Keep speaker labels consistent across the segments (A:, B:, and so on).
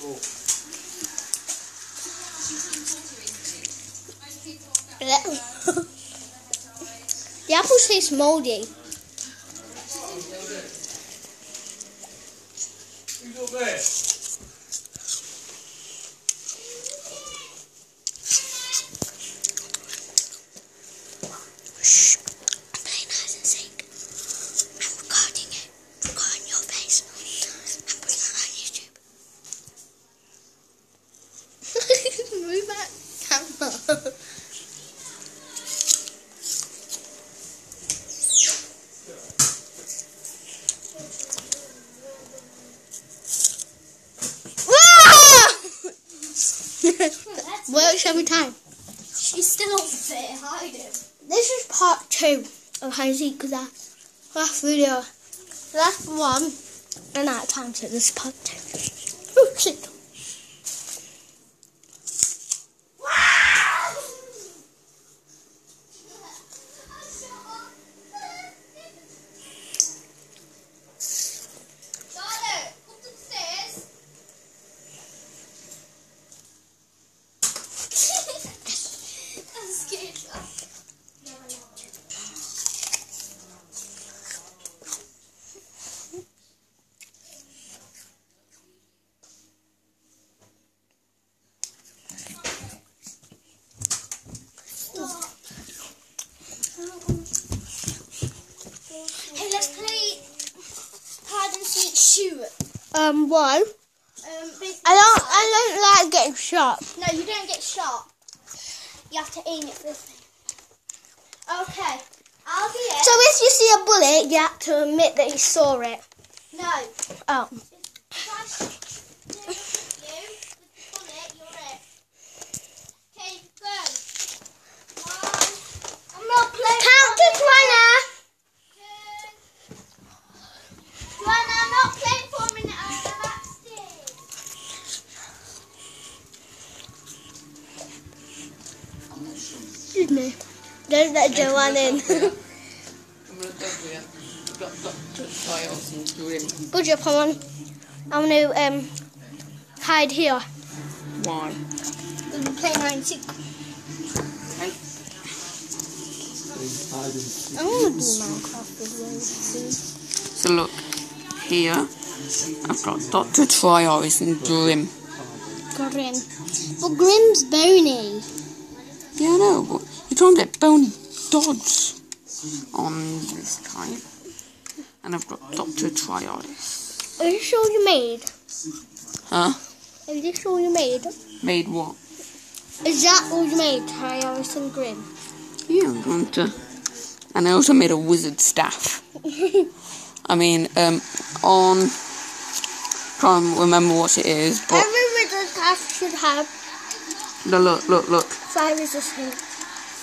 A: the apples taste moldy. Shh. I'm playing hide and seek. I'm recording it. Recording your face. I'm putting it on YouTube. Move that camera. Works every time.
B: She's still there hiding.
A: This is part two of hide and seek because that last video, last one, and of time, so this is part two. Um, why?
B: Um,
A: I don't. I don't like getting shot.
B: No, you don't get shot. You have to aim it this way. Okay, I'll be it.
A: So if you see a bullet, you have to admit that you saw it.
B: No.
A: Oh. Count to
C: 20! Got Dr. Files and Grim.
A: Budge up, come on. I'm gonna um hide here.
C: Why?
A: We'll be playing seek.
C: And
A: I'm gonna do Minecraft soon.
C: so look, here I've got Dr. Trials and Grim.
A: Grim. But Grim's bony.
C: Yeah, I know, but you don't get bony dogs on this type. And I've got Dr. Trials.
A: Are you sure you made?
C: Huh?
A: Is this sure you made?
C: Made what?
A: Is that all you made, Tyrus and Grim?
C: Yeah, I'm going to. And I also made a wizard staff. I mean, um, on. Can't remember what it is, but
A: Every wizard class should have
C: No, look, look, look.
A: fire resistant.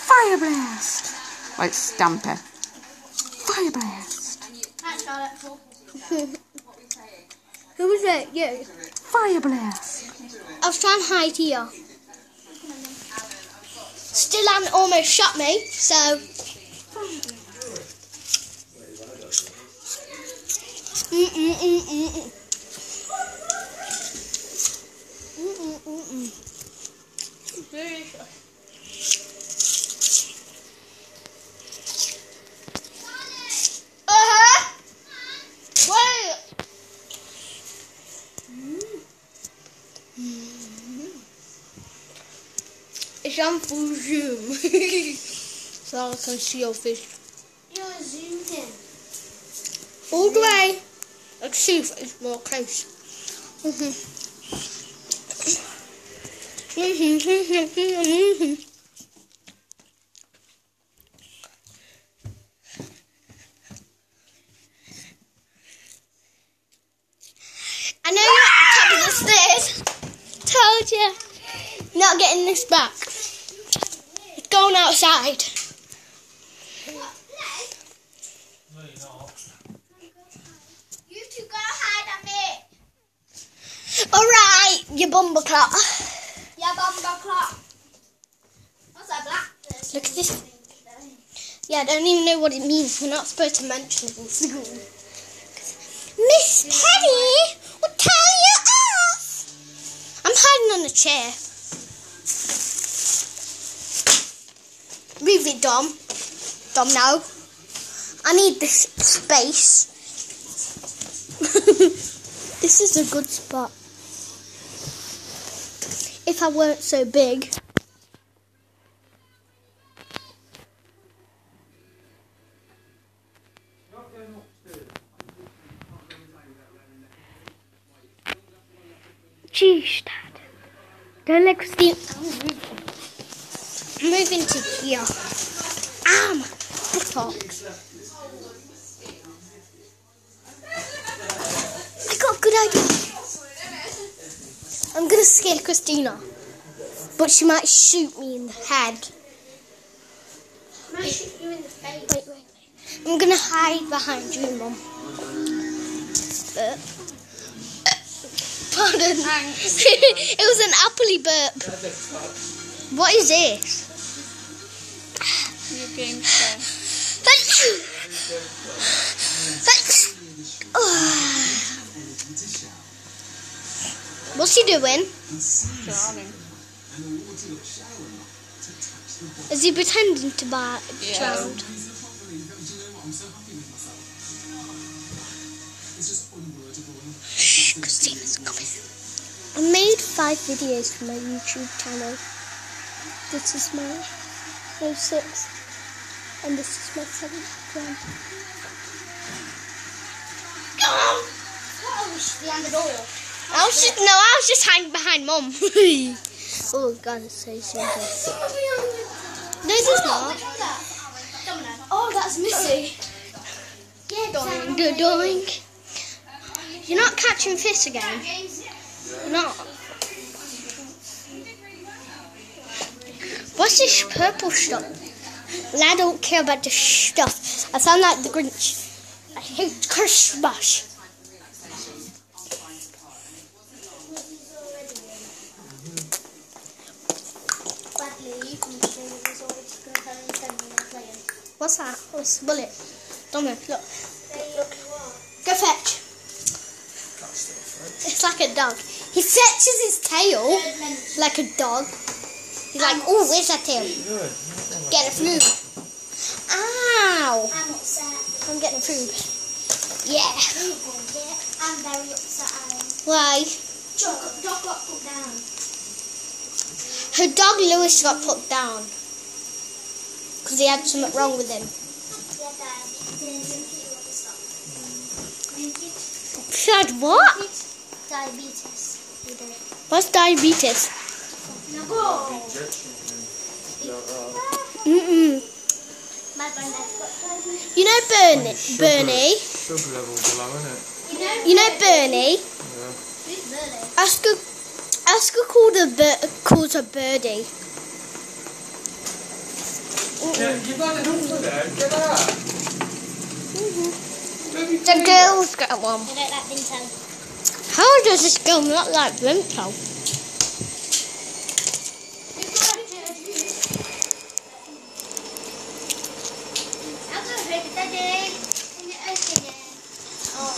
C: Fire blast! Like Stamper. Fire blast!
B: Hi, Charlotte.
A: Who was it? You.
C: Fire blast!
A: I was trying to hide here. Still haven't almost shot me, so. Mm mm mm mm mm. Mm mm mm mm. Uh-huh. Wait. It's on full zoom. so I can see your fish.
B: You're zoomed in.
A: All the way. Can see if it's more close. Mhm. I know you're at the top of the stairs. Told you. Not getting this back. It's going outside.
B: You two go hide me.
A: Alright, you bumbleclot.
B: Yeah, bomba clock. What's that black?
A: Look at this. Yeah, I don't even know what it means. We're not supposed to mention it in school. Miss Penny will tell you off. I'm hiding on a chair. Move it, Dom. Dom. I need this space. this is a good spot. If I weren't so big. Jeez, Dad. Don't let Christine. I'm moving. I'm to here. Ah, my buttocks. I got a good idea. I'm gonna scare Christina, but she might shoot me in the head.
B: I shoot you in the face?
A: Wait, wait, wait. I'm gonna hide behind you, Mum. Burp. Pardon. it was an appley burp. What is this?
C: Game.
A: What's he doing?
C: Drowning.
A: Is he pretending to buy
C: Yeah.
A: drowned? Shh, Christina's coming. I made five videos for my YouTube channel. This is my no six, and this is my seventh one.
B: Oh, we should be on the door.
A: I was just no, I was just hiding behind mom. oh God, it's so simple. No, it's not.
B: Oh, that's Missy. Yeah,
A: Doing, do- doing. You're not catching fish again. You're not. What's this purple stuff? Well, I don't care about the stuff. I sound like the Grinch. I hate Christmas.
B: Badly, you can show me this always going to tell me ten minutes later.
A: What's that? Oh, What's the bullet? Dominic, look. Go fetch. It's like a dog. He fetches his tail like a dog. He's like, oh, where's that tail? Get it food. Ow!
B: I'm upset.
A: I'm getting food. Yeah.
B: I'm very upset, I am.
A: Why?
B: Dog, dog got put down.
A: Her dog Lewis got put down because he had something wrong with him.
B: Yeah, Dad. Didn't you want to stop?
A: She had what?
B: Diabetes.
A: What's diabetes?
B: No, go.
A: Mm-mm.
B: My granddad's got diabetes.
A: You know Bernie? Bernie?
D: Sugar levels low, isn't it?
B: You know,
A: You Bernie?
D: Yeah.
B: who's Burley?
A: Oscar, Oscar called a bir- calls a birdie.
D: Yeah, you've got it under there. Get out. Baby,
A: The girls get one.
B: I don't like Vinto.
A: How does this girl not like Blimpo?
B: I'll go ahead with that day. Can you open it? Oh.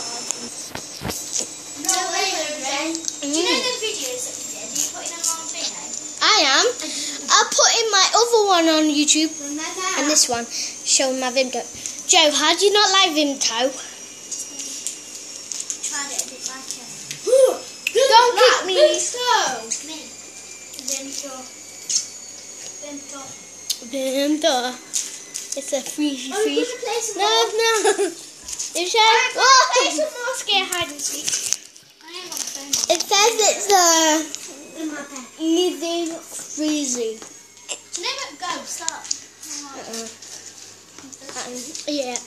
B: No way, Ren. Do you know the videos that we did? You put in a long video.
A: I am. I'll put in my other one on YouTube and this one showing my Vimto. Joe, how do you not like Vimto?
B: tried it, I didn't like it.
A: Don't kick me.
B: Vinto. Vinto.
A: Vimto. It's a free
B: Oh,
A: free.
B: you can play
A: No, no. It's a,
B: Alright, play
A: oh.
B: some more scare hide and seek. I ain't got my phone.
A: It says it's a
B: In my pen.
A: easy freezy.
B: Do you know what? Go, stop.
A: Uh-uh. Um, yeah.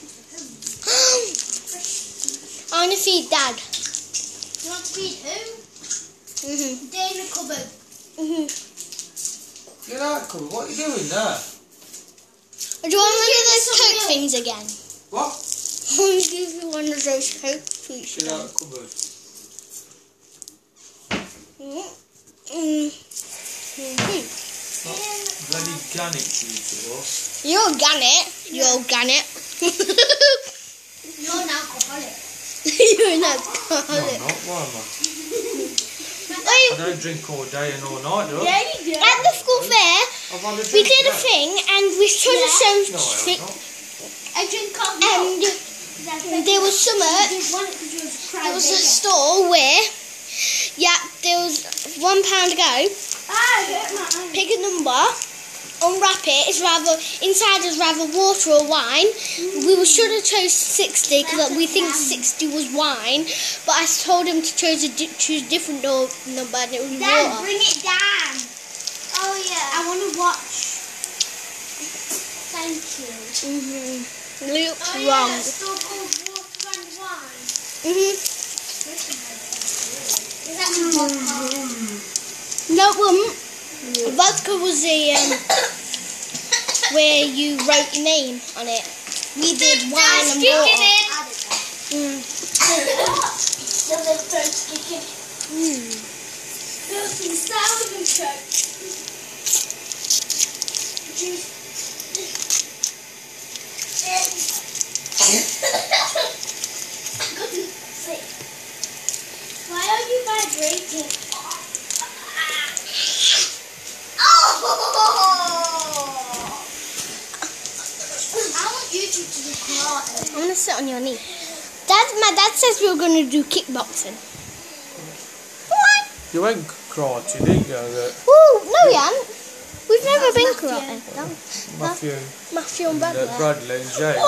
A: I'm gonna feed Dad.
B: You want to feed who?
A: Mhm.
B: Day in the cupboard.
A: Mhm.
D: Get out, cupboard. What are you doing there?
A: Do you want one
B: give
A: of
B: me
A: those
B: some
A: Coke
B: milk.
A: things again?
D: What?
A: I'm gonna give you one of those Coke things
D: Get out of cupboard.
A: Mm. Mm.
D: Bloody organic you two.
A: You're organic. You're organic.
B: You're an alcoholic.
A: You're not
D: No, I'm not. Why am I?
A: Wait,
D: I don't drink all day and all night, do I?
B: Yeah, you do.
A: At the school fair,
D: I've had a
A: we
D: drink
A: did a thing and we showed
B: Yeah.
A: a show
D: No, I not.
B: I drink coffee.
A: and there was some there was a store where yeah there was one pound to go. Pick a number, unwrap it. It's rather inside is rather water or wine. We should have chose sixty because we think sixty was wine, but I told him to choose a di- choose a different no- number and it was
B: Dad,
A: water.
B: bring it down. Oh yeah. I want to watch. Thank you.
A: Mhm.
B: Oh yeah,
A: wrong.
B: it's still water and wine.
A: Mhm.
B: Is that vodka?
A: No, it wasn't. Vodka was the um, where you wrote your name on it. We did wine and water. Mm.
B: The little bird's kicking.
A: Mm.
B: There's some sound and shit. Juice. Goodness sake. Why are you vibrating? Oh! I want YouTube to be quiet.
A: I'm gonna sit on your knee. Dad, my dad says we were gonna do kickboxing. What?
D: You went karate, didn't you? That
A: Woo! No, we haven't. We've never been karate.
D: Matthew,
A: Matthew and
D: and, uh,
A: Bradley.
D: Bradley and James.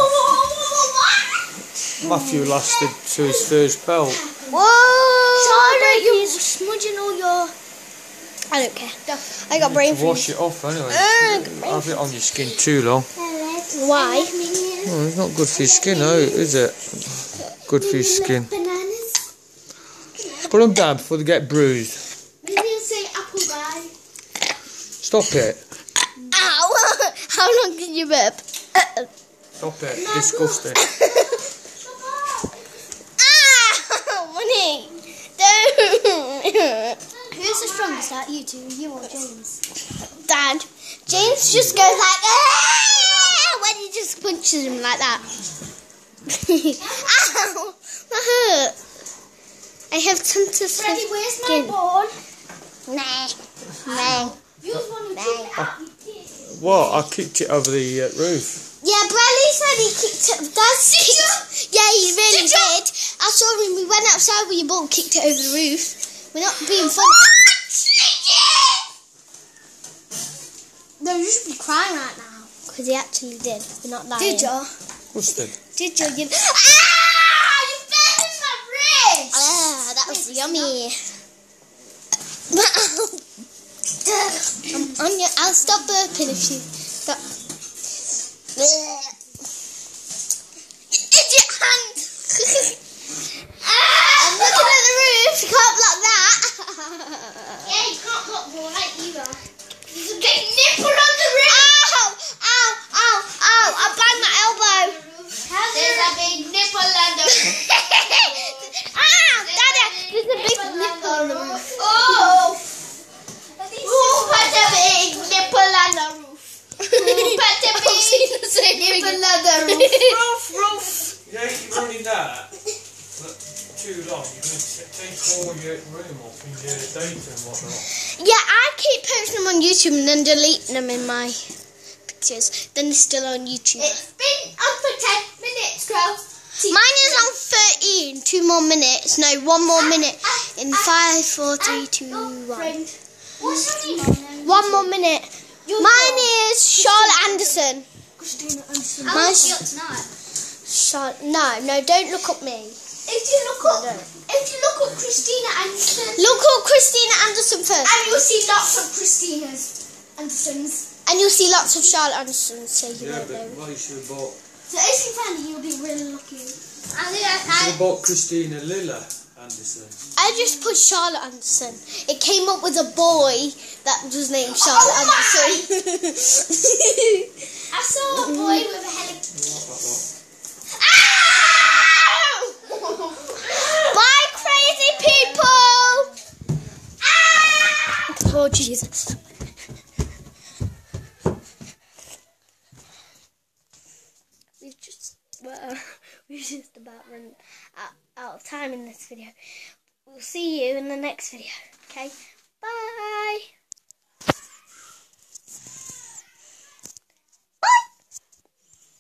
D: Matthew lasted to his first belt.
A: Whoa! Charlotte, you're smudging all your. I don't care. I got brain
D: To wash it off anyway.
A: Oh, Ugh.
D: Have it on your skin too long.
A: Why?
D: Oh, it's not good for your skin, though, is it? Good for your skin.
B: Bananas.
D: Put them down before they get bruised.
B: Maybe I'll say apple guy.
D: Stop it.
A: Ow! How long can you burp?
D: Stop it. Disgusting.
A: ah! Money! Don't!
B: Who's the strongest out you or James?
A: Dad. James just goes like, ah! when he just punches him like that. Ow! That hurt. I have tons of
B: Freddie, where's my ball?
A: Nah. Nah.
B: You was one who took it out. You did.
D: What? I kicked it over the uh, roof.
A: Yeah, Bradley said he kicked it. Dad's kicked. Yeah, he really did. I saw him. We went outside with your ball, kicked it over the roof. We're not being funny.
B: No, you should be crying right now.
A: Because he actually did. We're not lying.
B: Did you?
D: What's that?
A: Did you? you
B: Ah! You fell in my wrist!
A: ah, that was yummy. I'm on your, I'll stop burping if you stop. You idiot hand! I'm looking at the roof. You can't block that.
B: Yeah, you can't look right either. There's a big nipple on the roof!
A: Ow! Ow! Ow! Ow! I banged my elbow.
B: There's a big nipple on the roof.
A: ah! Dada! There's a big nipple on the roof.
B: Oh! Who put a big nipple on the roof? Who put a big nipple on the roof? Roof, roof.
D: Running that too long. You're going to take all your room off and your data and whatnot.
A: Yeah, I keep posting them on YouTube and then deleting them in my pictures. Then they're still on YouTube.
B: It's been up for 10 minutes, girl.
A: Mine is on 13. Two more minutes. No, one more minute. In five, four, three, two, one.
B: Friend. What's your name?
A: One more minute. Mine is Charlotte Anderson.
B: I'll
A: Mine's-
B: look you up tonight.
A: Charlotte. No, no, don't look at me.
B: If you look up, if you look up Christina Anderson,
A: Look up Christina Anderson first.
B: and you'll see lots of Christinas Andersons.
A: And you'll see lots of Charlotte Andersons. so you
D: Yeah, but
A: know.
D: well, you should have bought,
B: So if you find it, you'll be really lucky. I think
D: you should
B: I
D: have bought Christina Lilla Anderson.
A: I just put Charlotte Anderson. It came up with a boy that was named Charlotte
B: Oh my!
A: Anderson.
B: I saw a boy with a head.
A: Oh, Jesus. We've just, well, we've just about run out, out of time in this video. We'll see you in the next video, okay?